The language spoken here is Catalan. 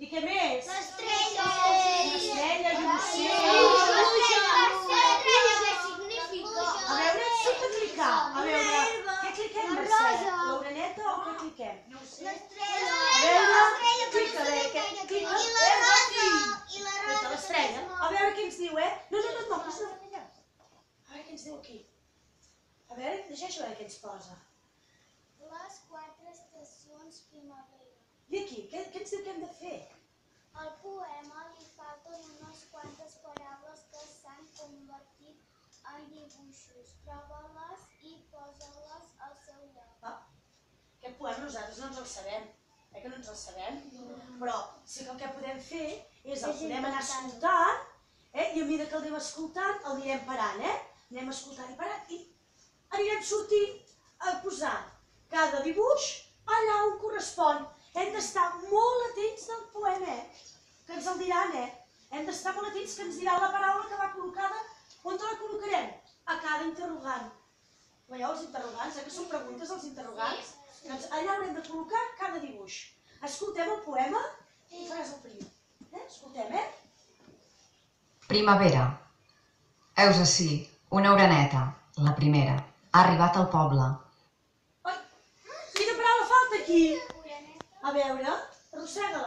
I què més? L'estrella. Una estrella i un ocell. A veure, sí que clicar. A veure, què cliquem, Mercè? L'oreneta o què cliquem? A veure, clica, bé, que, clica. Eh, Martí. Clica l'estrella. A veure què ens diu, eh? No, no, no, no, posa la allà. A veure què ens diu aquí. A veure, llegeix a veure què ens posa. Les quatre estacions primavera. I aquí, què, què ens diu que hem de fer? En dibuixos. Troba-les i posa-les al seu lloc. Ah, aquest poema nosaltres no ens el sabem. Eh que no ens el sabem? Però sí que el que podem fer és el podem anar escoltant, eh? i a mesura que el anem escoltant, el anirem parant, eh? Anem escoltant i parant, i anirem sortint a posar cada dibuix allà on correspon. Hem d'estar molt atents del poema, eh? Que ens el diran, eh? Hem d'estar molt atents que ens diran la paraula que va col·locada, on te la col·locarem? A cada interrogant. Veieu els interrogants, eh? Que són preguntes els interrogants? Doncs allà haurem de col·locar cada dibuix. Escoltem el poema i faràs el primer. Eh? Escoltem, eh? Primavera. Heus ací, una oreneta, la primera. Ha arribat al poble. Ai, quina paraula falta aquí? A veure. Arrossega